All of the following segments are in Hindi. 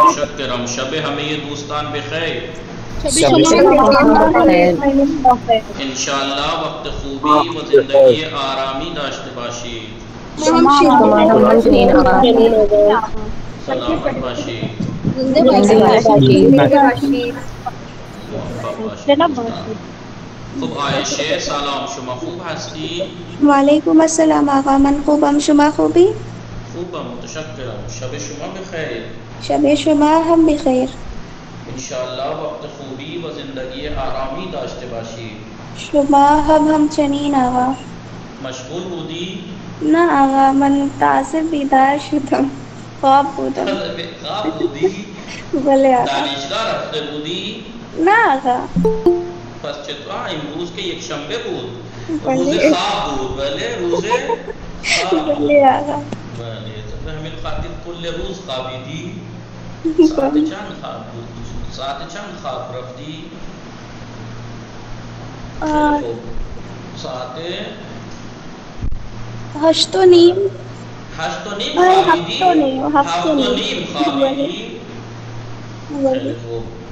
मुशक्करम शब हमें ये दोस्तान बखैर इंशाअल्लाह वक्त खूबी व ज़िंदगी आरामी दाश्त बाशी सलामत बाशी मुवफ़्फ़क़ बाशी खूब आयशे सलाम शुमा खूब हस्ती वालेकुम अस्सलाम आगा मन खूबम शुमा खूबी खूब मुतशक्करम शब शुमा बखैर शब शुमा हम बखैर इंशाअल्लाह वक्त खूबी व ज़िंदगी आरामी दाश्त बाशी शुमा हम हम चनीन आगा मशगूल बुदी ना आगा मन तासिर बीदार शुदम ख्वाब बुदम ख़ाब बुदी भले आगा दानिशगार रफ्ते बुदी ना आगा पश्चित्वा इम्रूज के यक्षंबे भूत रोज़े साफ़ भूत भले रोज़े भले आगा भले तो हमें खातिर कुल रोज काबिदी साथ चंद खाब भूत साथ चंद खाब रफ्ती तो साथे हश्तो नीम। हश्तो नीम हफ्तो नीम हफ्तो तो नीम। खाबिदी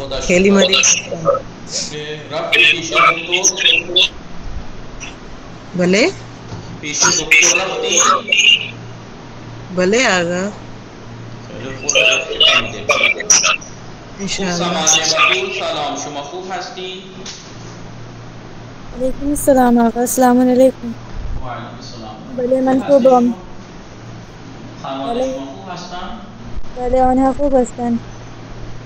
हेलीमरिक भले। भले आगा। वालेकुम आगा भले मन को बम भले। भले को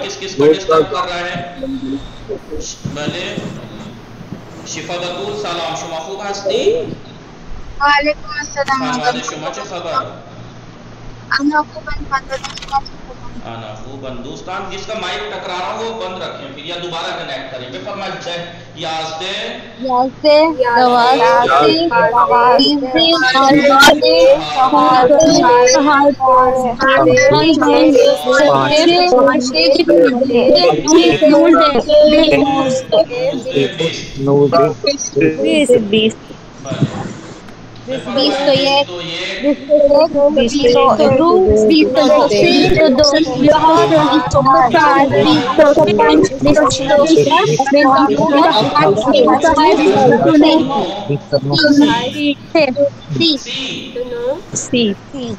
किस किस को डिस्टर्ब कर रहा है भले शिफा बतूल सलाम शुमा खूब हस्ती वालेकुम अस्सलाम शुमा खबर अना को बन आना खूबन दोस्तान जिसका माइक टकरा रहा हो वो बंद रखें फिर या दोबारा कनेक्ट करें बेफरमाइश है यास्ते यासे गवासे गवासे बीस बीस बीस तो ये- तो बीस तो दो बीस तो दो बीस तो दो बीस तो चार बीस तो पाँच बीस तो छह बीस तो सात बीस तो आठ बीस तो नौ तीस सी सी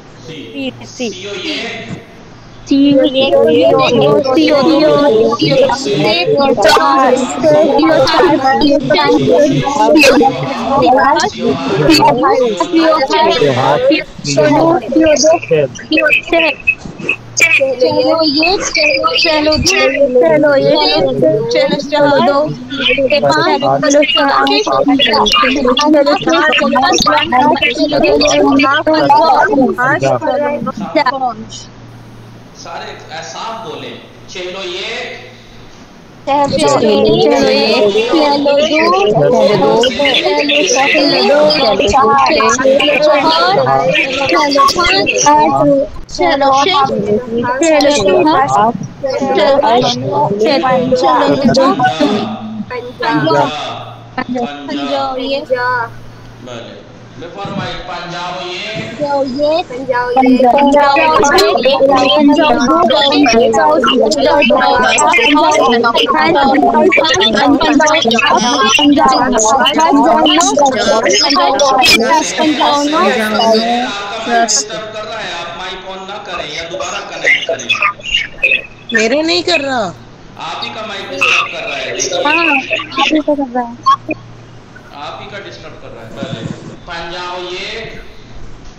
सी सी चलो ये चलो चलो ये चलो चलो दो चलो चलो पाँच सारे साफ़ बोले चलो ये चलो चलो एक चलो दो चलो दो चलो चार चलो पाँच चलो छः चलो सात चलो चलो पंजाब ये भले मैं फरमाई पंजाब ये जाओ ये पंजाब पंजाब पंजाब डिस्टर्ब कर रहा। है आप माइक ऑन ना करें या दोबारा कनेक्ट करें मेरे नहीं कर रहा आप ही का माइक डिस्टर्ब कर रहा है। आप ही का डिस्टर्ब कर रहा है पहले। पंजाब ये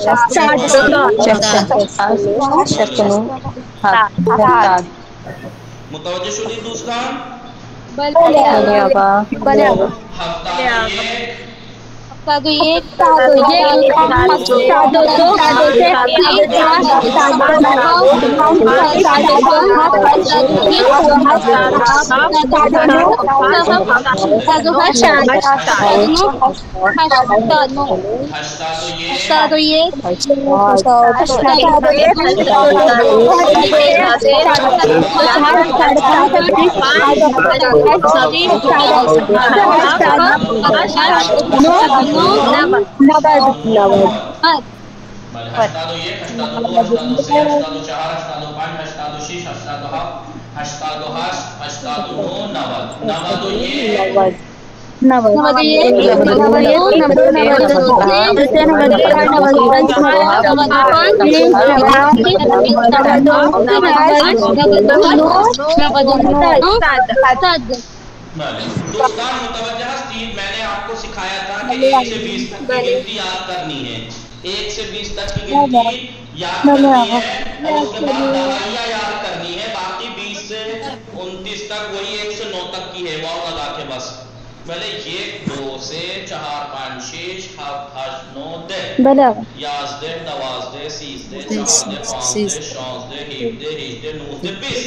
पंजाब पंजाब तो ये मुतवज्जो शुदी दूसरा बले हफ़्ता ये साधु एक साधु एक साधु दो साधु से तीन सात साधु नौ साधु पाँच साधु छः साधु सात साधु आठ साधु नौ साधु नौ हस्ता तो ये साधु एक तो तो तो तो तो पाँच तो तो तो तो नवद तो दोस्तान मुतवजह तीन मैंने आपको सिखाया था कि एक से बीस तक की गिनती याद करनी है। एक से बीस तक की गिनती याद करनी है और उसके बाद दवाइयाँ याद करनी है। बाकी बीस से उनतीस तक वही एक से नौ तक की है। बस पहले ये दो से चार पाँच छः सात आठ नौ दस याज दे नवाज़ दे सीस दे चार दे पाँच दे। शौस दे हीप दे हीप दे नूस दे बीस।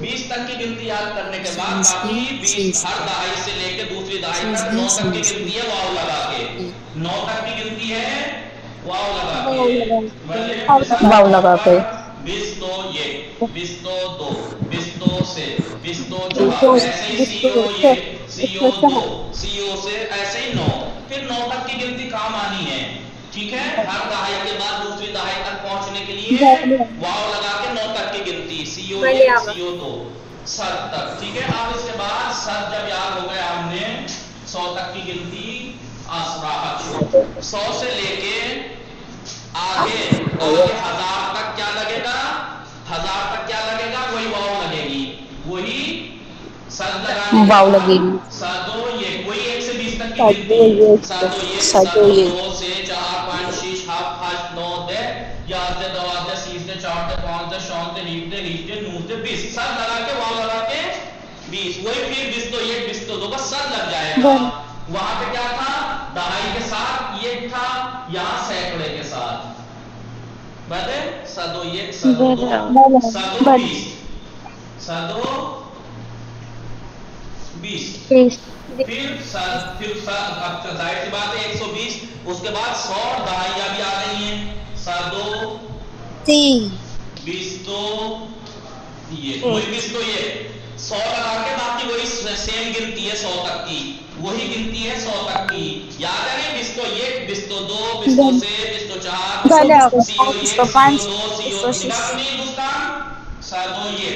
बीस तक की गिनती याद करने के बाद बाकी बीस हर दहाई से लेके दूसरी दहाई तक नौ तक की गिनती है वाव लगा के। नौ तक की गिनती है वाव लगा के। वाव लगा के। बीस तो ये बीस तो दो बीस तो से बीस तो चार ऐसे ही ये। सीओ दो सीओ से ऐसे ही नौ फिर नौ तक की गिनती काम आनी है। ठीक है? हर दहाई के बाद दूसरी दहाई तक पहुँचने के लिए वाव लगा के नौ तक की गिनती सीओ एक सीओ दो सर तक। ठीक है? अब इसके बाद सर जब याद हो गया हमने सौ तक की गिनती असराहत सौ से लेके आगे आगे हज़ार तक क्या लगेगा? हज़ार तक क्या लगेगा? वही वाव लगेगी वही सद लगाने के वाव लगेगी। सदो ये कोई एक से बीस तक की गिनती ये सदो ये। दो से चार पाँच छः सात आठ नौ दे याद दे दवा दे सीस दे चार दे पाँच दे शौन दे हीप दे हीप दे नूस दे बीस। सद लगा के वाव लगा के बीस। वही फिर बीस तो एक बीस तो दो बस सद लग जाएगा। वहाँ पे क्या था? दहाई के साथ एक था यहाँ सैकड़े के साथ। बदे? सदो एक सदो दो। सदो बीस। सदो बीस। फिर सद फिर ज़ाहिर सी बात है 120 उसके बाद 100 दहाइयाँ भी आ रही हैं। सदो बीस तो ये वही बीस तो ये। सौ लगा के बाकी वही सेम गिनती है सौ तक की। वही गिनती है सौ तक की। याद है बीस तो एक बीस तो दो बीस तो से बीस तो चार बीस तो तो पाँच, बीस तो छह। सादो ये।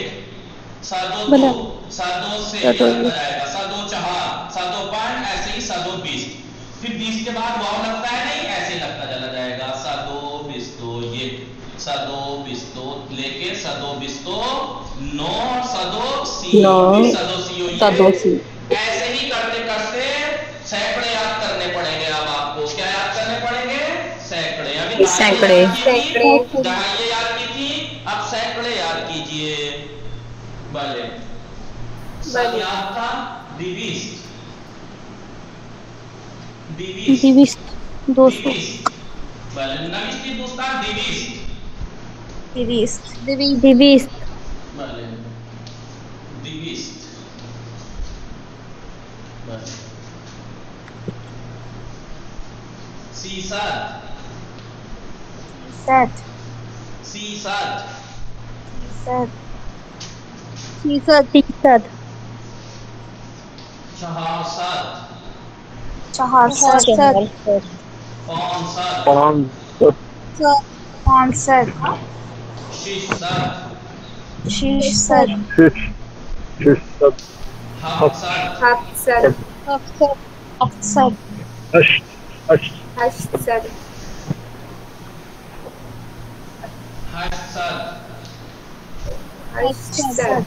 सादो दो सादो से। लगता सादो चार सादो पाँच ऐसे ही सादो बीस फिर बीस के बाद वाव लगता है नहीं ऐसे लगता चला जाएगा सादो तो ये सदो बिस्तो लेके सदो बिस्तो नो सदो सी नौ, सदो सी सदो सी। ऐसे ही करते करते सैकड़े याद करने पड़ेंगे अब आपको क्या याद करने पड़ेंगे सैकड़े अभी सैकड़े। सैकड़े। दहाइयाँ याद की थी अब सैकड़े याद कीजिए भले सब भले। याद था दिविस दिविस दिविस दो सौ दिविस भले नविस की दूसरा दिविस दोस्तों दिवीस्ट दिवीस्ट सी सात सी सात सी सात सी सात सी सात सेट फ़ीसद फ़ीसद Chahasat. चार सत Ponsat. पाँच सत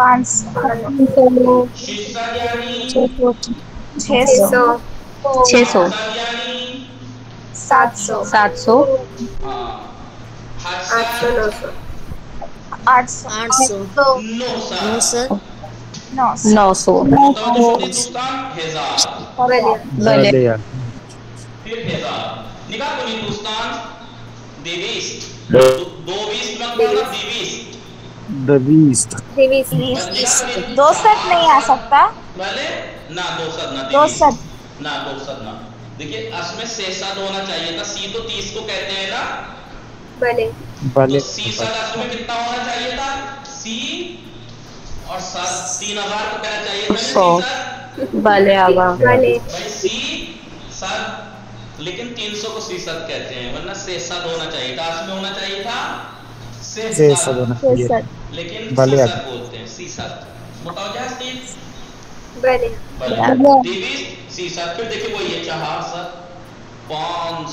पाँच सौ। छः सौ। छः सौ। सात सौ। सात सौ। आठ सौ नौ सौ। आठ सौ। आठ सौ। नौ सौ। नौ सौ। दो। बीस। दो सत नहीं आ सकता। पहले ना दो सद ना ना दो सद ना। देखिए सेसद होना चाहिए था। सी तो तीस को कहते हैं ना। बले तो सी सद में कितना होना चाहिए था? सी और सद तीन हज़ार को कहना चाहिए था। सौ। बले भाई सी सद लेकिन 300 को सी सद कहते हैं वरना से सद होना चाहिए था। असमें होना चाहिए था से से सब होना लेकिन भले आगे। बोलते हैं सी सद मुतवज्जा स्टीव भले दिविस सी फिर देखिए वही है चार पाँच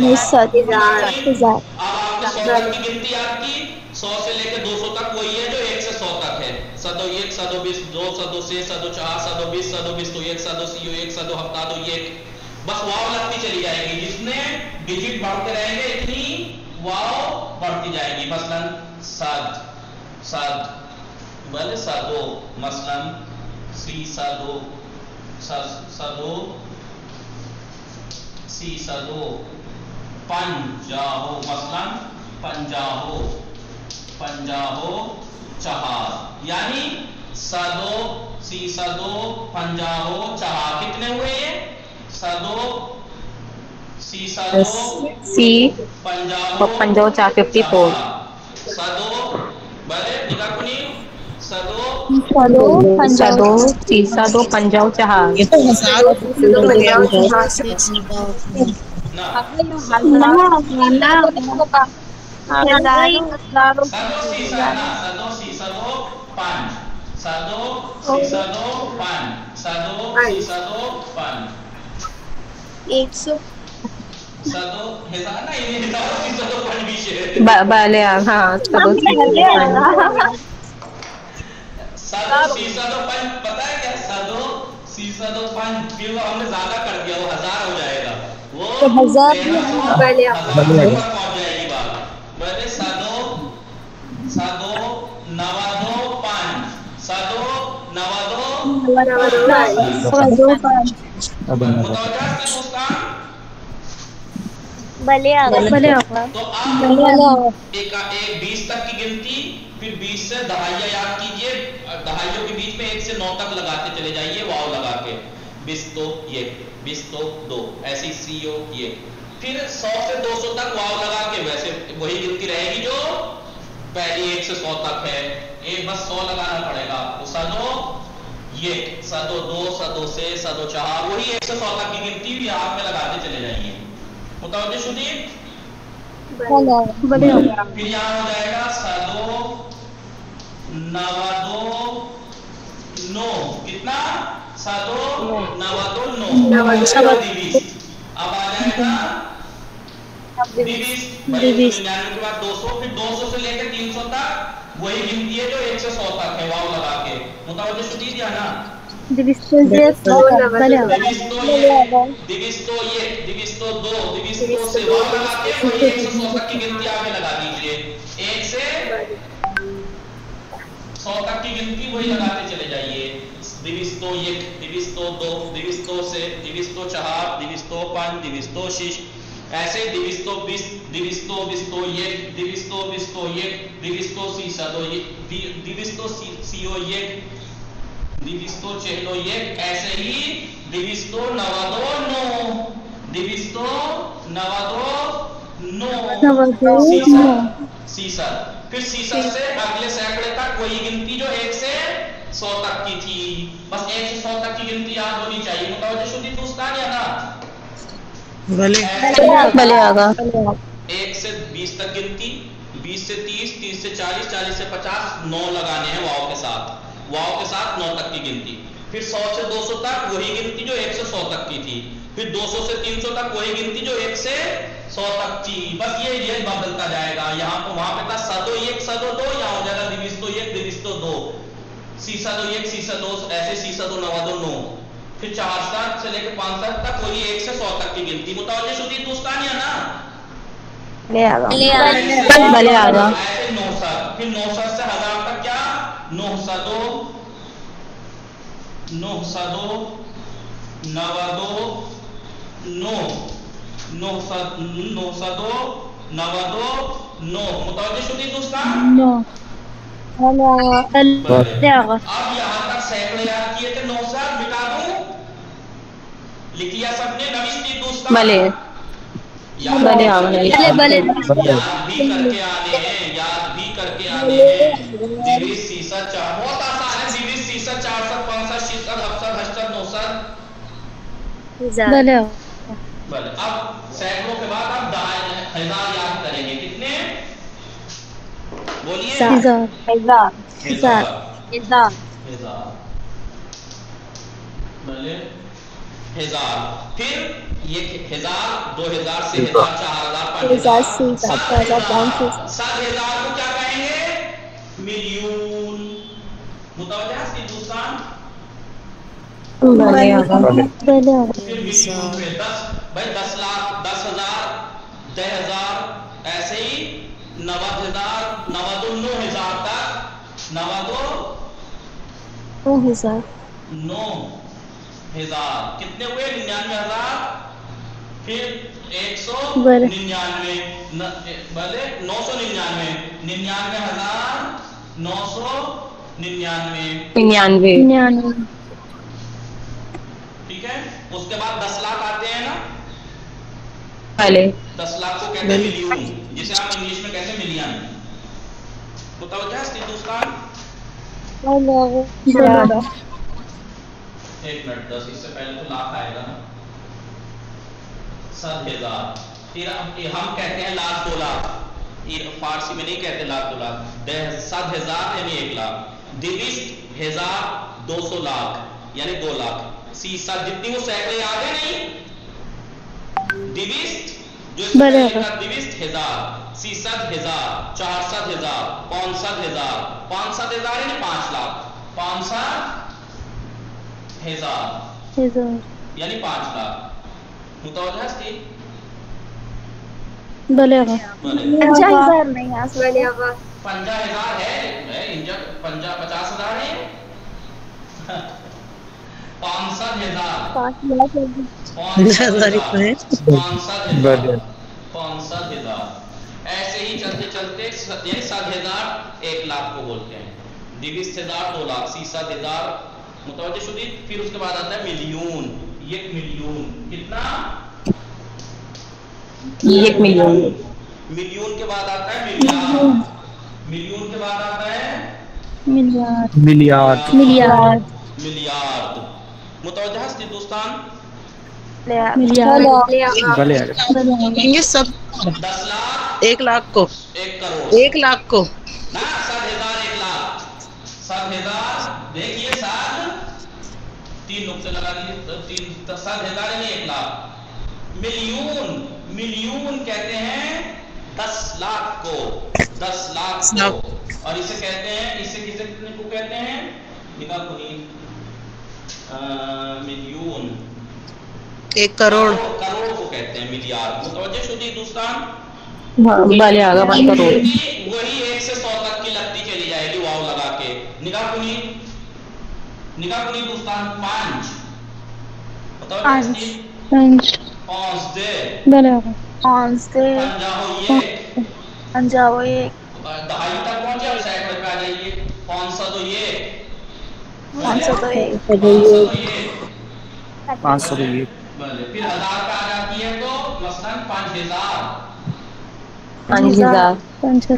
नौ सत हज़ार हज़ार अब सौ की गिनती याद की सौ से लेकर दो सौ तक वही है जो एक से सौ तक है। सदो एक सदो बीस दो सदो से सदो चार सदो बीस सदो बीस तो एक सदो सी एक सदो हफ़्ता दो एक। बस वाव लगती चली जाएगी। जिसने डिजिट बढ़ते रहेंगे, इतनी वाव बढ़ती जाएगी। मसलन सद सद भले सदो, मसलन सी, सद सदो, सी, सदो, पंजाहो, मसलन पंजाहो पंजाहो, चहार। यानी सदो, सी, सदो, पंजाहो, चहार। कितने हुए ये? satu, si Panjau cha 54 Sadhu bare nikakuni satu, Sadhu si satu, Panjau cha itu Panjau si sado, pan. Sado, si sado. 100 satu sana ini tahu bisa tuh kondisi. Ba bale ang ha, sabo साधु सीसा तो पंच पता है क्या? साधु सीसा तो पंच फिर वो हमने ज़्यादा कर दिया वो हज़ार हो जाएगा। वो तो हज़ार पहले पहुँच जाएगी बात मैंने साधु साधु नवादो पाँच। साधु नवादो नवादो पाँच। भले आगा भले आगा तो आप भले एक एक बीस तक की गिनती फिर बीस से दहाइया याद कीजिए। दहाइयों के बीच में एक से नौ तक लगाते चले जाइए वाव लगा के। बीस तो ये बीस तो दो ऐसी सी ओ ये। फिर सौ से दो सौ तक वाव लगा के वैसे वही गिनती रहेगी जो पहली एक से सौ तक है। एक बस सौ लगाना पड़ेगा सदो ये सदो दो सदो से सदो चार वही एक सौ तक की गिनती भी आप में लगाते चले जाइए। भले आगा फिर यहाँ हो जाएगा सदो नवादो नो। कितना? सदो नवादो नो। दिवीस। अब आ जाएगा दिवीस। दिवीस। निन्यानवे के बाद 200 फिर 200 से लेकर 300 तक। वही गिनती है जो 1 से 100 तक है वाव लगा के। मुतावज्जो शुदी दिया ना। दिविस भले आगा दिवीस तो ये दिवीस तो ये दिवीस तो दो दिवीस तो से वाव लगा के वही 1 से 100 तक की गिनती आगे लगा दीजिए। 1 से सौ तक की गिनती वही लगाते चले जाइए। दिविस्तो एक दिविस्तो दो दिविस्तो से दिविस्तो चार दिविस्तो पाँच दिविस्तो शीश ऐसे दिविस्तो बीस दिविस्तो बिस्तो एक दिविस्तो बिस्तो एक दिविस्तो सीसा दो ये दि- दिविस्तो सी- सीओ एक दिविस्तो चेहलो एक ऐसे ही दिविस्तो नवादो नो दिविस्तो नवादो नो सीसा नो। सीसा फिर सीसा से अगले सैकड़े तक वही गिनती जो एक से सौ तक की थी बस एक से सौ तक की गिनती याद होनी चाहिए मुतवज्जो शुद्धी दोस्तान या ना भले। भले आगा। एक से बीस तक गिनती बीस से तीस तीस से चालीस चालीस से पचास नौ लगाने हैं वाव के साथ। वाव के साथ नौ तक की गिनती। फिर सौ से दो सौ तक वही गिनती जो एक से सौ तक की थी। फिर 200 से 300 तक वही गिनती जो एक से सौ तक थी। बस ये ये बदलता जाएगा। यहाँ पे वहाँ पे था सदो एक सदो दो यहाँ हो जाएगा दिविस्तो एक दिविस्तो दो सीसा दो एक सीसा दो ऐसे सीसा दो नवा दो नौ। फिर चार सात से लेकर पाँच सात तक वही एक से तक की गिनती मुतावजे शुद्धी दोस्तान या ना? आगा भले आगा भले आगा ऐसे नौ सात फिर नौ सात से हज़ार तक क्या? नौ सदो नौ सदो नवा दो नो नो सद नो सदो नवा दो नो मुतावजे शुद्धी दोस्तान? नो। आगा अब यहाँ तक सैकड़े याद किए थे नौ मिटा दूँ लिख लिया सबने नविस्ती दोस्तान भले। याद भले भले। भले याद भी करके आने हैं याद भी करके आने हैं। सीसा चार। बहुत आसान है सीसा चार सौ पाँच सौ हस्तर नौ सौ भले। बल अब सैकड़ों के बाद हज़ार याद करेंगे। कितने बोलिए। हज़ार। हज़ार। हज़ार। हज़ार। हज़ार। भले। हज़ार। फिर ये हज़ार दो हज़ार से हज़ार चार हज़ार पाँच हज़ार, सात हज़ार, पाँच सौ। सात हज़ार को क्या कहेंगे? मिलियन। मुतवजा हिंदुस्तान भले आगा भले आगा फिर मिलियन पे दस भाई दस लाख दस हज़ार दस हज़ार ऐसे ही नवाद हज़ार नवादो नौ हज़ार तक नवादो दो हज़ार। नौ। हज़ार। कितने हुए? निन्यानवे हज़ार। फिर एक सौ निन्यानवे। भले नौ सौ निन्यानवे। निन्यानवे हज़ार नौ सौ निन्यानवे। निन्यानवे। निन्यानवे। ठीक है? उसके बाद दस लाख आते हैं ना? भले दस लाख को कहते हैं? मिलियन जिसे आप इंग्लिश में कहते हैं मिलियन तो तवज्जो है हिंदुस्तान एक मिनट दस इससे पहले तो लाख आएगा ना? सात हज़ार। फिर हम कहते हैं लाख दो लाख। फारसी में नहीं कहते लाख दो लाख। सात हज़ार यानी एक लाख। दिविस हज़ार दो सौ लाख यानी दो लाख। सी सात जितनी वो सैकड़े याद है नहीं? दिविस्ट जो दिविस्ट हज़ार। सी सात हज़ार चार सात हज़ार पाँच सात हज़ार। पाँच सात हज़ार यानी पाँच लाख। पाँच सात हज़ार। हज़ार। यानी पाँच लाख। मुतवजा थी? बलेगा। बोले अच्छा हज़ार नहीं सकता पंजा हज़ार है है पंजा पचास हज़ार है। हज़ार। पाँच लाख हो। हज़ार। ही है। पाँसठ हज़ार। बढ़िया। पाँसठ हज़ार। ऐसे ही चलते चलते सात हज़ार एक लाख को बोलते हैं। दिविस हज़ार दो लाख। सीसठ हज़ार मुतवजह शुदी फिर उसके बाद आता है मिलियन। एक मिलियन। कितना? एक मिलियन। मिलियन के बाद आता है मिलियन। मिलियन के बाद आता है मिलियन। Milliard million. मिलियार्ड मुतवजह हस्ती दोस्तान? ये सब। दस लाख? एक लाख को। एक करोड़। एक लाख को ना सात हज़ार एक लाख सात हज़ार देखिए सात तीन नुक्से लगा दीजिए तो हज़ार यानी एक लाख मिलियन मिलियन कहते हैं दस लाख को दस लाख को। और इसे कहते हैं इसे किसे कितने को कहते हैं? निकाल पुनीत मिलियन। एक करोड़। करोड़ को कहते हैं मिलियार्ड मुतवज्जे शुदी दोस्तान हाँ बलेगा वन करोड़। वही एक से सौ तक की लगती चली जाएगी वाव लगा के। निगाह कुनी निगाह कुनी दोस्तान पाँच। पाँच। जैसी पंच पाँच दे हो ये पंजाब एक दहाई तक पहुँचे और सैकड़े पे आ जाइए पाँच सौ तो ये पाँच सौ तो एक पाँच सौ तो ये भले फिर हज़ार पे आ जाती है तो मसलन पाँच हज़ार पाँच हज़ार पंजा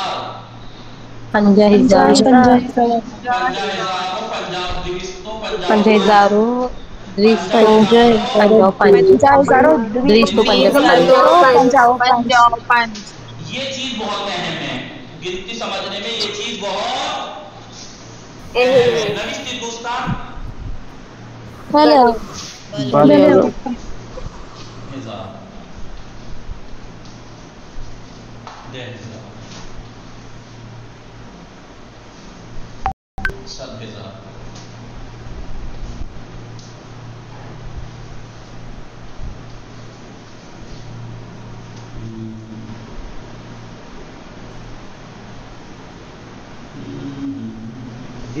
हज़ार पंजा हज़ार पंजा हज़ार ये चीज़ बहुत अहम है। गिनती समझने में ये चीज़ बहुत है। हेलो। बलेगा हज़ार डेढ़ हज़ार सब हज़ार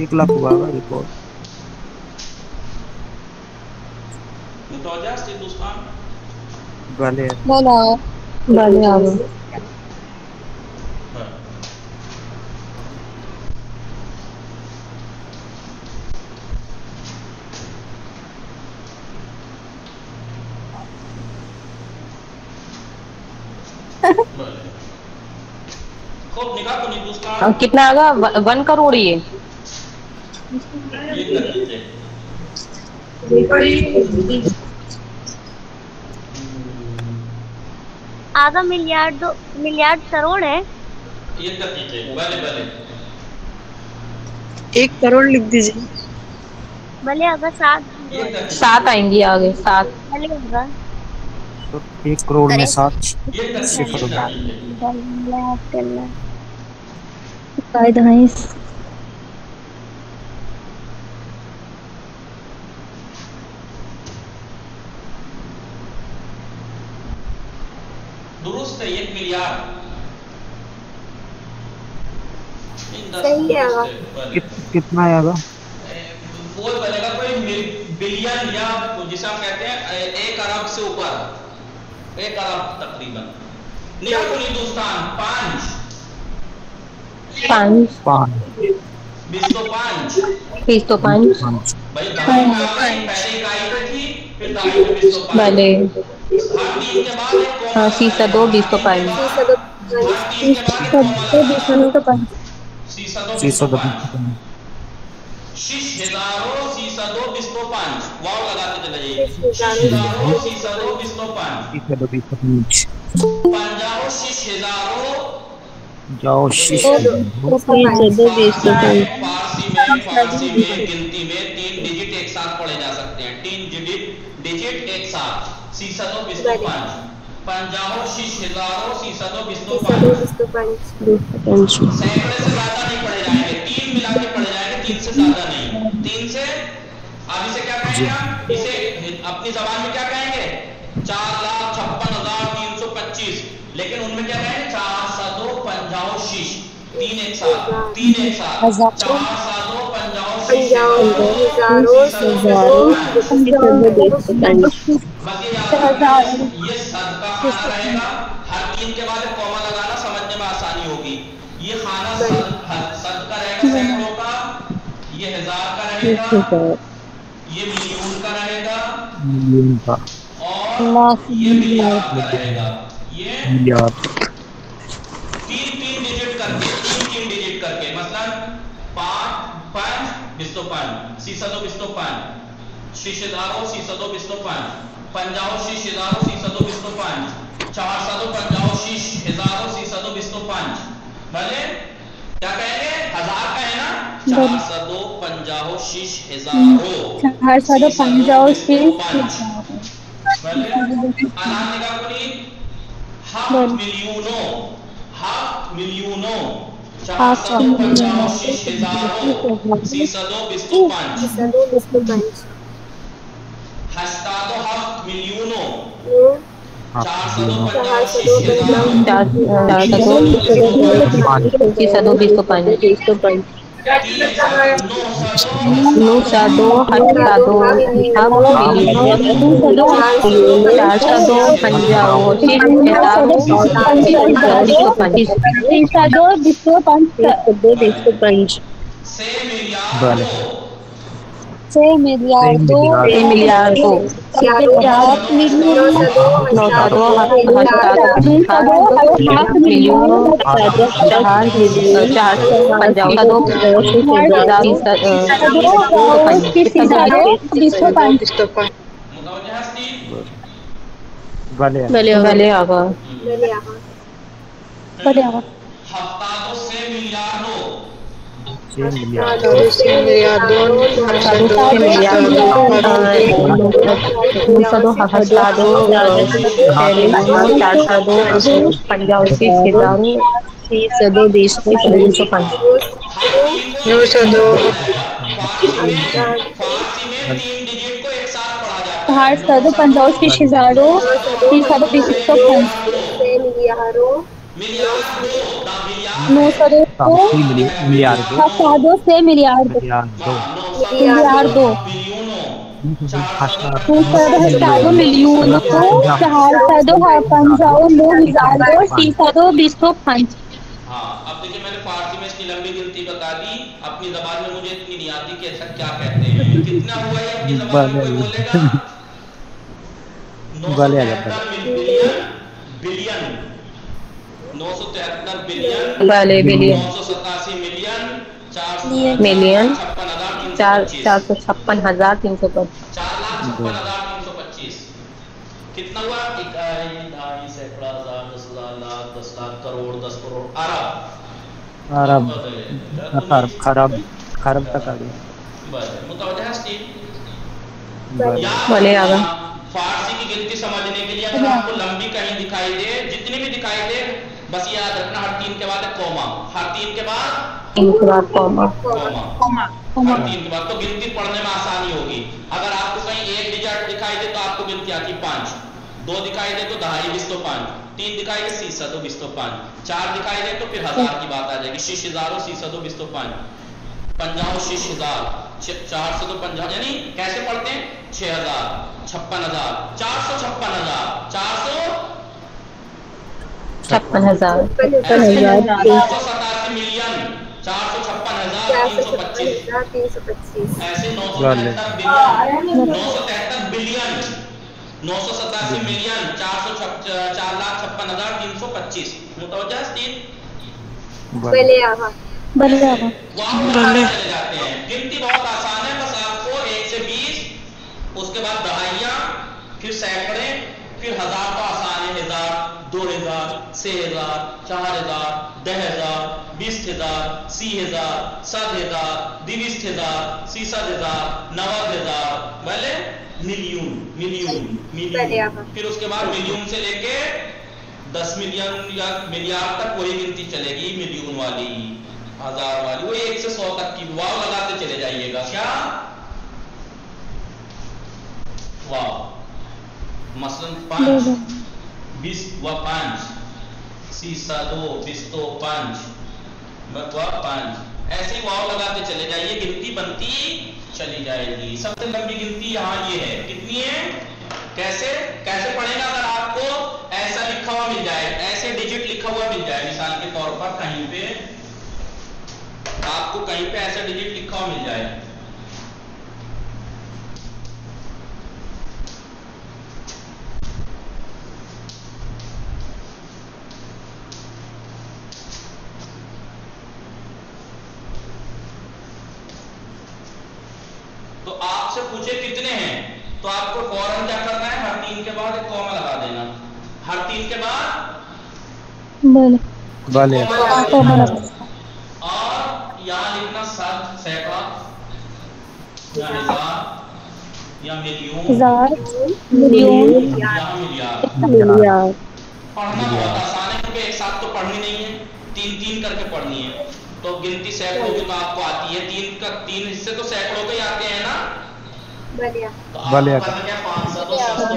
एक लाख हुआ होगा बलेगा भले। खूब निगाह को नहीं दोस्तान कितना आगा वन करोड़ ये ये आधा मिलियार्ड दो मिलियार्ड करोड़ है। ये भले भले एक करोड़ लिख दीजिए। भले अगर सात सात आएँगी आगे सात। भले होगा तो एक करोड़ में सात। सिफर ये है एक मिलियार्ड सही है। कित, कितना आएगा वो बनेगा कोई बिलियन या जिसे हम कहते हैं एक अरब से ऊपर। एक अरब तकरीबन। निगाह हिंदुस्तान पाँच। पाँच। पाँच। बीस तो पाँच। बीस तो पाँच। पाँच। भाई दहाई में पहले इकाई पे थी फिर दहाई में बीस तो पाँच। कॉमा हाँ सीसा दो बीस तो शीशा दो के। तो पंच सीसा दो बीस सौ तो पाँच हज़ारों सीसा दो बीस तो पाँच वाव लगाते चले जाइए। हज़ारों सीसा दो बीस तो पाँच तो पाँच पंजाबो हज़ारों। जाओ शीश दो बीस तो पंच फारसी में फारसी में गिनती में तीन डिजिट एक साथ पढ़े जा सकते हैं। तीन डिजिट डिजिट एक साथ शीशदो बिस्तो पाँच पंजाहो शीश हज़ारों शीशदो बिस्तु पाँच सैकड़े से ज़्यादा नहीं पढ़े जाएँगे तीन मिला के पढ़े जाएँगे तीन से ज़्यादा नहीं तीन से आप इसे क्या कहेंगे आप इसे अपनी जबान में क्या कहेंगे चार लाख छप्पन हज़ार तीन सौ पच्चीस. लेकिन उनमें क्या कहेंगे चार सदो पंजाहो शीश तीन एक साथ तीन एक साथ चार सात सद का खाना रहेगा हर तीन के बाद कॉमा लगाना समझने में आसानी होगी ये खाना सद रहेगा सैकड़ों का ये हज़ार का रहेगा ये मिलियन का रहेगा मिलियन का और ये मिलियन का रहेगा ये मिलियन तीन तीन डिजिट करके तीन तीन डिजिट करके मसलन पाँच पाँच बिस्तो पाँच शीशदारो सीसदो बिस्तो पाँच पंजाओ शीश हजारो सीसदो बिस्तो पाँच चार सदो पंजाओ शीश हजारो सीसदो बिस्तो पाँच भले? क्या कहेंगे? हज़ार का है ना? चार सदो पंजाओ शीश हजारो चार सदो पंजाओ शीश भले? अनामिका कुनी हाफ़ मिलियनों हाफ़ मिलियनों हाफ़ सदो पंजाओ शीश हजारो सीसदो बिस्तो पाँच सदों बिस्तो पंच हस्तादो हाफ़ मिलियनों नो चार सदो चार पंजाओ सदों शीश हजारो पंजाब चार चार सदो दिसो पाँच तीन नौ सदो नौ सदो हट सदो हाफ़ मिलियन चार सदो पंजाओ शीश सौ पाँच पंच भले छह मिलियार्डो छह मिलियार्डो सात मिलियन नौ सदो हट सदो हाफ़ मिलियन चार चार पंजाब मुतवज्जह हस्ती भले भले आगा मेरे यहाँ बढ़िया हफ्तादो से मिलियार्डो छह हज़ारों से से मिलियार्डो सदो हजारो चार सदो पंजाब से हज़ारों सदो सौ पाँच नौ में तीन डिजिट को एक साथ पढ़ा जाता है हार पंजाब शीश हजारो तीन पंच से मिलियारों मिलियार्डो दा मिलियार्ड नौ सदो साथी मिलियन से मिलियार्डो। मिलियार्डो। हसादो। मिलियन को चार पंजाओ नौ हजारो तीन सदो पंच। हाँ अब देखिए मैंने फारसी में इसकी लंबी गिनती बता दी। अपनी जबान में मुझे इतनी नहीं आती कि ऐसा क्या कहते हैं। कितना हुआ ये? अपनी जबान में बोलेगा? भले आ बिलियन बिलियन। नौ सौ तिहत्तर बिलियन भले बिलियन नौ सौ सतासी मिलियन चार मिलियन चार चार सौ छप्पन हज़ार तीन सौ पच्चीस। चार लाख छप्पन हज़ार तीन सौ पच्चीस। कितना हुआ? ढाई सैकड़ा हज़ार दस हज़ार लाख दस लाख करोड़ दस करोड़। अरब। अरब। खरब खरब खरब तक आ गया। बस है आगा। फारसी की गिनती समझने के लिए अगर आपको लंबी कहीं दिखाई दे जितनी भी दिखाई दे बस याद रखना हर तीन के बाद एक कॉमा। हर तीन के बाद कॉमा। कॉमा। हर तीन के बाद तो गिनती पढ़ने में आसानी होगी। अगर आपको कहीं एक डिजिट दिखाई दे तो आपको गिनती आती पाँच। दो दिखाई दे तो दहाई बीस तो पाँच। तीन दिखाई दे सीसा दो बीस तो पाँच। चार दिखाई दे तो फिर हज़ार की बात आ जाएगी। शीश हज़ारों सीसा दो बीस तो पाँच। पंजाब शीश हज़ार। चार सौ तो पंजाब यानी कैसे पढ़ते हैं? छह हज़ार छप्पन हज़ार। चार सौ छप्पन हज़ार। चार सौ छप्पन हज़ार। नौ सौ सतासी मिलियन चार सौ छप्पन चार लाख छप्पन हज़ार तीन सौ पच्चीस। हैं गिनती बहुत आसान है बस आपको एक से बीस उसके बाद दहाइयाँ फिर सैकड़े फिर हज़ार तो आसान है हज़ार। दो हज़ार छह हज़ार चार हज़ार दह हज़ार बीस हज़ार सी हज़ार सात हज़ार दिविस हज़ार सीसठ हज़ार नवाब हज़ार भले मिलियन मिलियन मिलियन। फिर उसके बाद मिलियन से लेके दस मिलियन या मिलियन तक वही गिनती चलेगी मिलियन वाली हज़ार वाली वो एक से सौ तक की वाव लगाते चले जाइएगा। क्या? वाव। मसलन पाँच। बीस व पाँच सीसा दो पाँच व पंच ऐसे ही वाव लगाते चले जाइए, गिनती बनती चली जाएगी। सबसे लंबी गिनती यहाँ ये है। कितनी है? कैसे? कैसे पढ़ेगा अगर आपको ऐसा लिखा हुआ मिल जाए, ऐसे डिजिट लिखा हुआ मिल जाए, मिसाल के तौर पर कहीं पे, आपको कहीं पे ऐसा डिजिट लिखा हुआ मिल जाए तो आपसे पूछे कितने हैं तो आपको फ़ौरन क्या करना है हर तीन के बाद एक कॉमा लगा देना हर तीन के भले कॉमा लगा देना और यहाँ लिखना सद सैकड़ा या हज़ार या मिलियन हज़ार मिलियन या मिलियन पढ़ना बहुत आसान है क्योंकि एक साथ तो पढ़नी नहीं है तीन तीन करके पढ़नी है तो गिनती सैकड़ों की तो आपको आती है तीन का तीन हिस्से तो सैकड़ों के ही आते हैं ना बढ़िया तो करना क्या पाँच सौ दो सौ।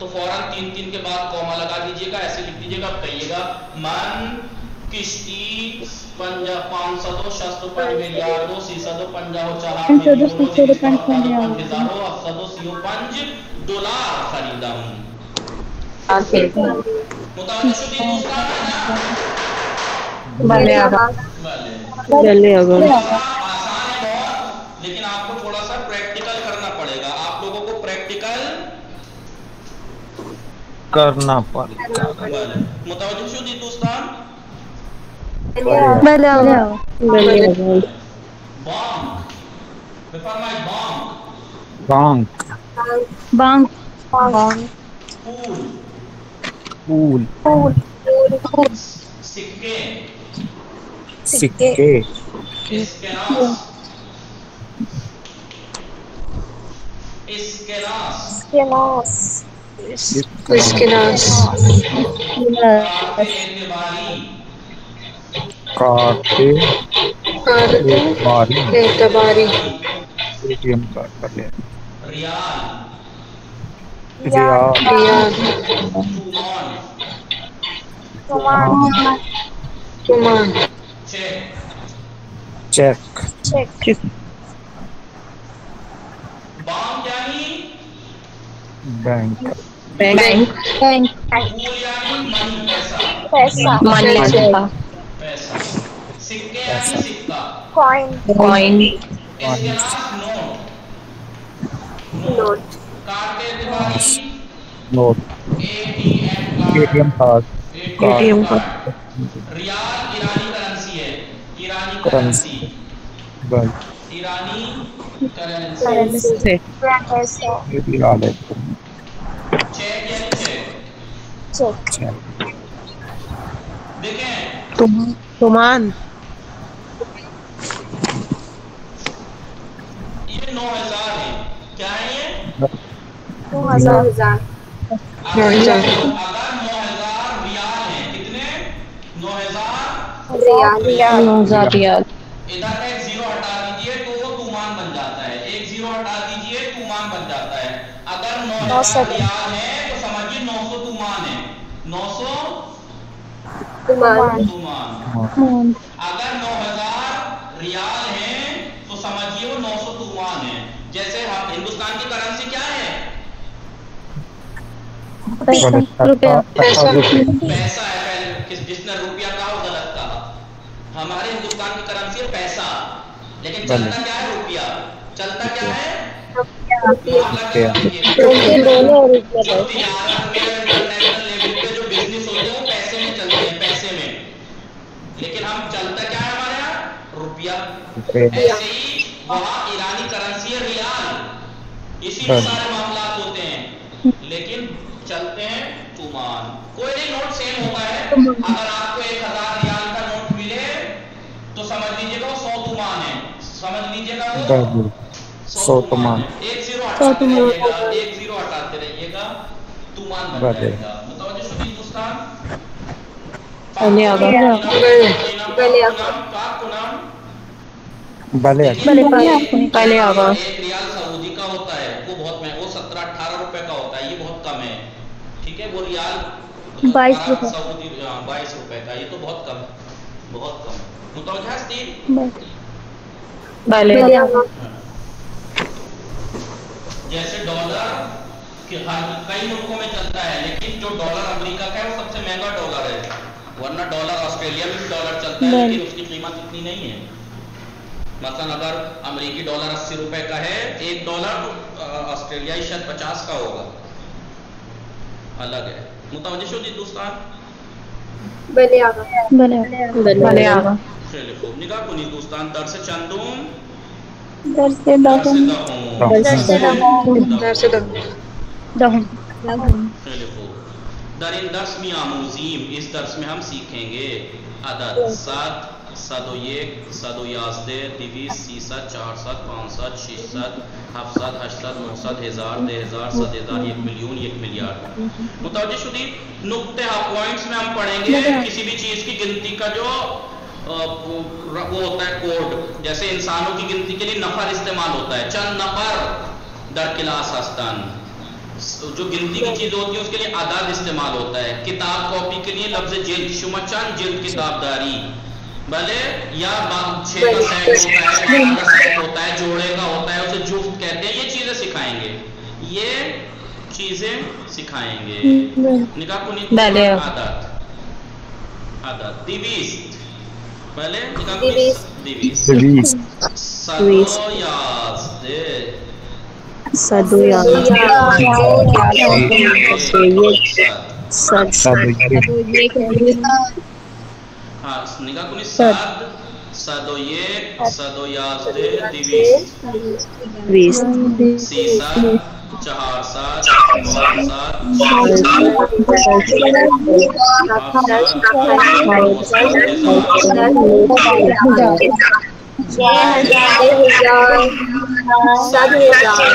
तो फ़ौरन तीन तीन के बाद कॉमा लगा दीजिएगा ऐसे लिख दीजिएगा अब कहिएगा मन किश्ती पंजा पाँच सौ दो शस्त्र पंज मिलियन दो सीसा दो पंजा हो चार सौ। हज़ारों अफसा दो सीओ पंज डॉलर खरीदा हूँ। मुताबिक दूसरा है ना भले भले। भले अगर आसान है बहुत लेकिन आपको थोड़ा सा प्रैक्टिकल करना पड़ेगा आप लोगों को प्रैक्टिकल करना पड़ेगा भले सिक्के। इसके नाश एतबारी काटे आरती बारी एतबारी एटीएम कार्ड कर ले। रियाल रियाद तुमान तुमान cheque. Cheque. Bank. Bank bank पैसा मनी पैसा पैसा सिक्के coin note note ATM card ATM card riyal ईरानी करेंसी है ईरानी करेंसी। ईरानी करेंसी से ये रियाल है चेक यानी चेक चेक देखें तुम तुमान। ये नौ हज़ार। है क्या है ये नौ हज़ार। अगर हज़ार। अगर नौ हज़ार रियाल। है कितने नौ हज़ार रियाल। नौ हज़ार रियाल। इधर का एक ज़ीरो हटा दीजिए तो वो तुमान बन जाता है। एक ज़ीरो हटा दीजिए तुमान बन जाता है। अगर नौ हज़ार रियाल है तो समझिए नौ सौ तुमान है नौ सौ? तुमान अगर नौ हज़ार रियाल है तो समझिए वो नौ सौ तुमान है। जैसे हम हिंदुस्तान की करेंसी क्या है? पैसा। पैसा। है पहले किस जिसने रुपया कहा वो गलत कहा। हमारे हिंदुस्तान की करेंसी है पैसा। लेकिन चलता क्या है रुपया? चलता क्या है? मतलब लेकिन हम चलता क्या है हमारे यहाँ? रुपया। ऐसे ही वहाँ ईरानी करेंसी है रियाल। इसी में सारे मामला होते हैं। लेकिन चलते हैं तुमान कोई नहीं नोट सेम होता है। अगर आपको एक हज़ार रियाल का नोट मिले तो समझ लीजिएगा वो सौ दीजिएगा वो? बले सौ सौ तुमान तुमान है एक ज़ीरो हटाते रहिएगा। एक ज़ीरो हटाते रहिएगा। तुमान बन जाएगा। आगा। आगा। बले पहले आगा रियाल सऊदी का होता है वो बहुत महँगा वो सत्रह अठारह रुपए का होता है ये बहुत कम है। ठीक है वो रियाल बाईस रुपए। सऊदी हाँ, बाईस रुपए का ये तो बहुत कम है बहुत कम है। आगा। जैसे डॉलर कई मुल्कों में चलता है लेकिन जो डॉलर अमेरिका का है वो सबसे महँगा डॉलर है। वरना डॉलर ऑस्ट्रेलिया में भी डॉलर चलता है लेकिन उसकी कीमत इतनी नहीं है। मसलन अगर अमेरिकी डॉलर अस्सी रुपए का है एक डॉलर ऑस्ट्रेलियाई शायद पचास का होगा। अलग है। मुतवजह आगा। बले बले आगा चलिए खूब निगाह कुन हिंदुस्तान दर से चंदूम दर से दर से दहम दहूम दर से दहम चलिए खूब। दर इन दर्स में आमूजीम इस दर्स में हम सीखेंगे। अदद सात सदो एक सदो याजदे दिवीस सीसत चार सत पाँच सत छः सत हफ्सत हशत नौसत हज़ार दे हज़ार सत हज़ार एक मिलियन एक मिलियन मुतवजह शुदी नुक्ते पॉइंट्स में हम पढ़ेंगे किसी भी चीज़ की गिनती का जो वो होता है कोड। जैसे इंसानों की गिनती के लिए नफर इस्तेमाल होता है। चंद नफर दर किलास हस्तन। जो गिनती की चीज़ होती है उसके लिए आदाद इस्तेमाल होता है। किताब कॉपी के लिए लफ्ज जिल्द शुमा चंद जिल्द किताबदारी। भले या बा- का सेट होता है का सेट होता है जोड़े का होता है उसे जुफ्त कहते हैं ये चीज़ें सिखाएँगे। ये चीज़ें सिखाएँगे। निकाह कुनी भले। आदत आदत दिवीस पहले निकाह दिवीस। दिवीस बीस सदो याज़दे सदो हाँ निगाह कुनी साद सदो ये सदो याज़दे दिवीस बीस सीसा चार सात पाँच सात छह हज़ार सात हज़ार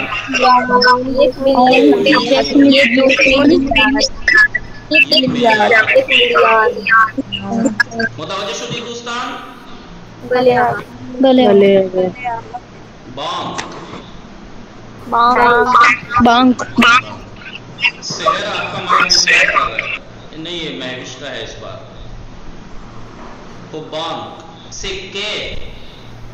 एक मिलियन एक मिलियन एक मिलियन मुतवज्जह शुद्ध हिंदुस्तान बले आगा। बले बले बॉम्ब बांक शहर आपका माइंड है नहीं ये महविश का है इस बार तो बॉम्ब सिक्के के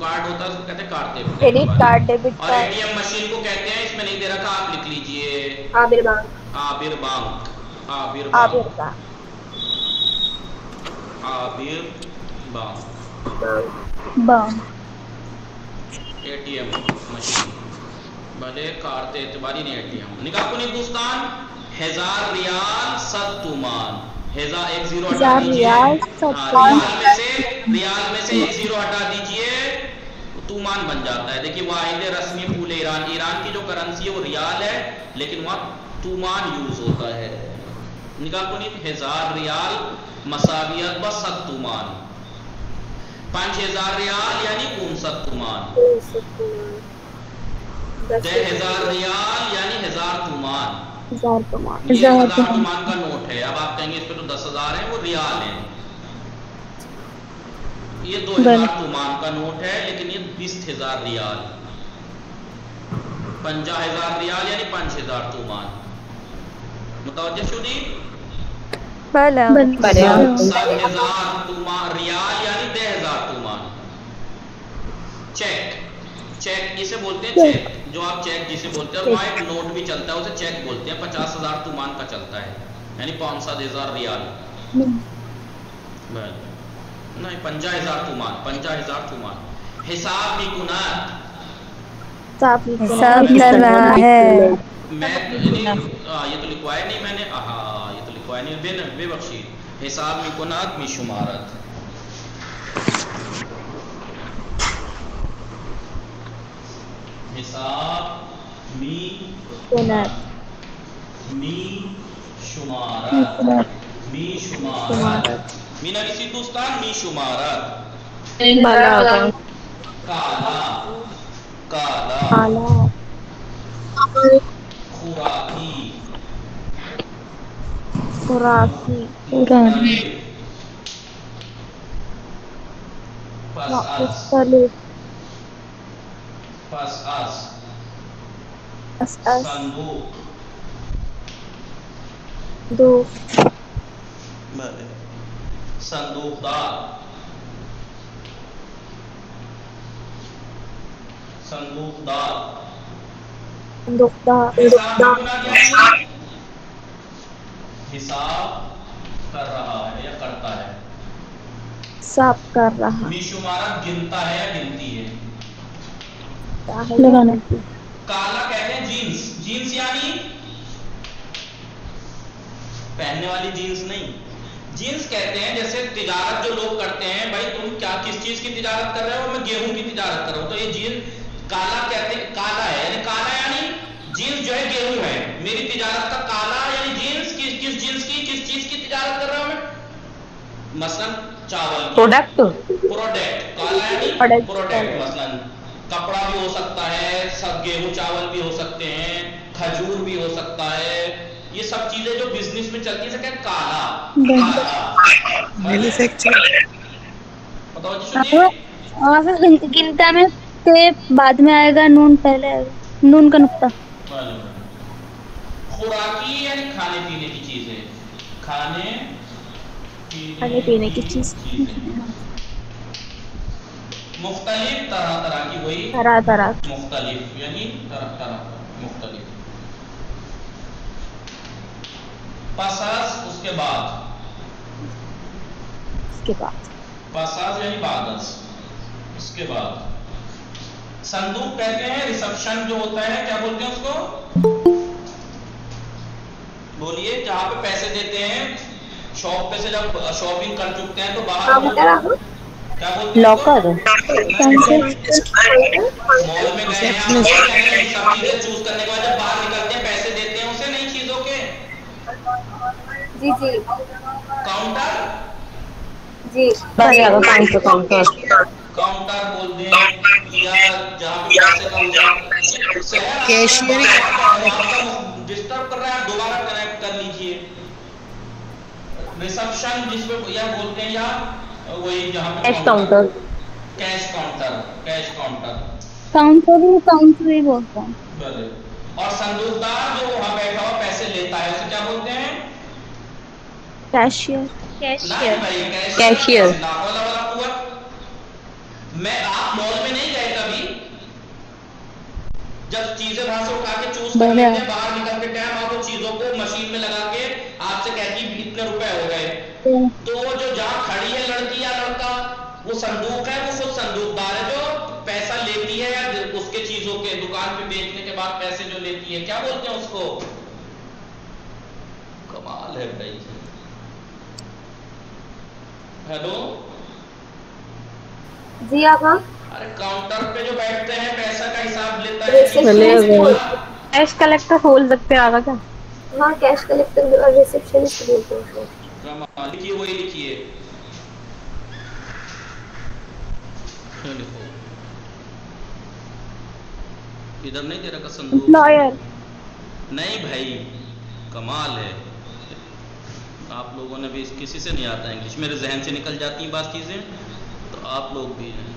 कार्ड होता है उसको कहते हैं कार्ते क्रेडिट कार्ड। डेबिट और एटीएम मशीन को कहते हैं इसमें नहीं दे रखा आप लिख लीजिए। आबिर बैंक आबिर बैंक आबिर आबिर bank bank आबिर bank bank ATM machine भले कार्ते एतबारी नहीं एटीएम निकाह कुन हिंदुस्तान हज़ार रियाल सत हज़ार एक ज़ीरो हटा दीजिए। रियाल, हाँ, रियाल में से रियाल में से एक ज़ीरो हटा दीजिए तुमान बन जाता है। देखिए वाहिद रस्मी पूले ईरान। ईरान की जो करेंसी है वो रियाल है लेकिन वहाँ तुमान यूज़ होता है। निकाह कुनी हज़ार रियाल मसावियत ब सत तुमान। पाँच हज़ार रियाल यानी उनसठ तुमान। दस हज़ार रियाल यानी हज़ार तुमान। हज़ार कमान हज़ार का नोट है। अब आप कहेंगे इस पे तो दस हज़ार है वो रियाल है। ये दो हज़ार तुमान का नोट है लेकिन ये बीस हज़ार रियाल। पंजा हज़ार रियाल यानी पाँच हज़ार तुमान। मुतवज्जह शुदी बला बले सात हज़ार तुमान रियाल यानी दे हज़ार तुमान। चेक। चेक इसे बोलते हैं चेक जो आप चेक जिसे बोलते हैं और वहाँ एक नोट भी चलता है उसे चेक बोलते हैं पचास हज़ार तुमान का चलता है यानी पाँच सात हज़ार रियाल। नहीं। पंजा हज़ार तुमान पंजा हज़ार तुमान। हिसाब भी कुनात। हिसाब कर रहा है। मैं नहीं ये तो लिखवाया नहीं मैंने। हाँ ये तो लिखवाया नहीं। बेबख्शी। हिसाब में कुनात में शुमारत हिसाब मी मी शुमारत मी शुमारत मीना किसी दोस्तान मी शुमारत काला। काला। काला। काला। खुराकी। खुराकी। मुख्तलिफ़ पसअस मुख्तलिफ़ पसअस अस अस संदूक संदूकदार संदूकदार हिसाब है हिसाब कर रहा है या करता है साफ़ कर रहा बेशुमारा गिनता है या गिनती है है लगाने। काला कहते हैं जीन्स जीन्स यानी? पहनने वाली जीन्स नहीं। जीन्स कहते हैं जैसे तिजारत जो लोग करते हैं भाई तुम क्या किस चीज़ की तिजारत कर रहे हो? मैं गेहूँ की तिजारत कर रहा हूँ। तो ये जीन्स काला कहते हैं काला है। यानी काला यानी जीन्स जो है गेहूँ है। मेरी तिजारत का काला यानी जीन्स किस किस जीन्स की किस चीज़ की तिजारत कर रहा हूँ मैं? मसलन चावल। प्रोडक्ट प्रोडक्ट काला यानी प्रोडक्ट मसलन। कपड़ा भी हो सकता है सब गेहूँ चावल भी हो सकते हैं खजूर भी हो सकता है। ये सब चीज़ें जो बिज़नेस में चलती है हैं काला मैन्युफैक्चर बताओ जी गिन- गिनता में पे बाद में आएगा नून पहले आएगा। नून का नुकता। खुराकी यानी खाने पीने की चीज़ें। खाने खाने पीने की चीज़। मुख्तलिफ़ तरह तरह की वही तरह तरह मुख्तलिफ़ यानी तरह तरह मुख्तलिफ़। पसास उसके बाद? उसके बाद। पसास यानी बादस। उसके बाद। संदूक कहते हैं रिसेप्शन जो होता है क्या बोलते हैं उसको? बोलिए जहाँ पे पैसे देते हैं शॉप पे से जब शॉपिंग कर चुकते हैं तो बाहर लॉकर मॉल में गए हैं आप मॉल गए हैं, सब चीज़ें चूज़ करने के बाद जब बाहर निकलते हैं पैसे देते हैं उसे नई चीज़ों के जी जी। काउंटर जी। काउंटर काउंटर काउंटर बोल दें या जहाँ पे पैसे का डिस्टर्ब कर रहा है दोबारा कनेक्ट कर लीजिए। रिसेप्शन जिसपे यह बोलते हैं या वही जहाँ cash counter cash counter cash counter counter ही काउंटर ही बोलता हूँ। और संदूकदार जो वहाँ बैठा हुआ पैसे लेता है उसे क्या बोलते हैं? Cashier cashier cashier. मैं आप मॉल में नहीं गए कभी? जब चीज़ें वहाँ से उठा के चूज़ कर। लेते हैं बाहर निकल के टाइम आप वो चीज़ों जो लेती है क्या बोलते हैं उसको? कमाल है भाई। हेलो? जी आप अरे काउंटर पे जो बैठते हैं पैसा का हिसाब लेता है। कैश कलेक्टर बोल सकते हैं आगा क्या? हाँ कैश कलेक्टर और रिसेप्शनिस्ट बोलते हैं कमाल, लिखिए वही लिखिए ये लिखो इधर नहीं दे रखा संदूक लॉयर नहीं भाई कमाल है। आप लोगों ने भी किसी से नहीं आता इंग्लिश मेरे जहन से निकल जाती हैं बात चीज़ें तो आप लोग भी हैं।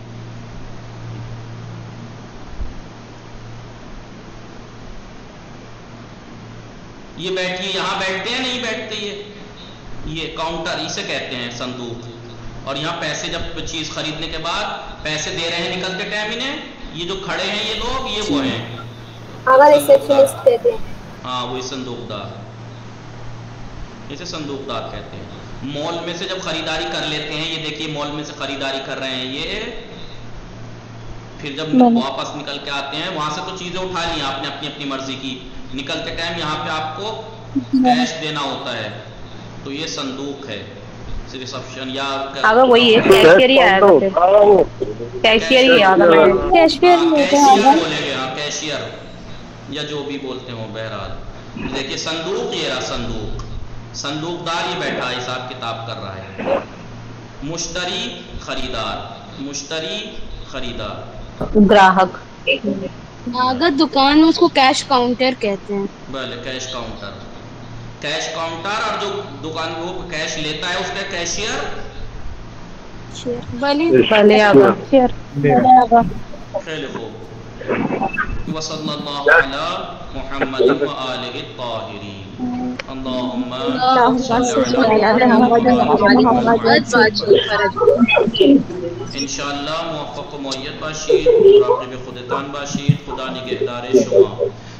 ये बैठिए यहाँ बैठते हैं नहीं बैठते ये? ये काउंटर इसे कहते हैं संदूक। और यहाँ पैसे जब चीज़ खरीदने के बाद पैसे दे रहे हैं निकलते टाइम इन्हें। ये जो खड़े हैं ये लोग ये वो हैं। अगर रिसेप्शनिस्ट कहते हैं हाँ वही संदूकदार। इसे संदूकदार कहते हैं। मॉल में से जब खरीदारी कर लेते हैं ये देखिए मॉल में से खरीदारी कर रहे हैं ये। फिर जब वापस निकल के आते हैं वहाँ से तो चीज़ें उठा ली आपने अपनी अपनी मर्ज़ी की। निकलते टाइम यहाँ पे आपको कैश देना होता है। तो ये संदूक है। रिसेप्शन या अगर वही है कैशियर ही आया था कैशियर ही आया था कैशियर हाँ, में कैशियर बोलेंगे कैशियर या जो भी बोलते हो बहरहाल देखिए संदूक ये रहा संदूक संदूकदार ही बैठा है हिसाब किताब कर रहा है मुश्तरी खरीदार मुश्तरी खरीदार ग्राहक। अगर दुकान में उसको कैश काउंटर कहते हैं। भले कैश काउंटर कैश काउंटर और जो दुकान वो कैश लेता है उसका कैशियर भले भले आगा खेल हो वसल्लल्लाहु अला मुहम्मद व आलिहि ताहिरीन अल्लाहुम्मा सल्ली अला इंशाअल्लाह मुवफ़्फ़क़ व मुय्यद बाशीद मुराक़िब खुदतान बाशीद खुदा निगहदार शुमा दोस्तान पहले खुदा निगहदार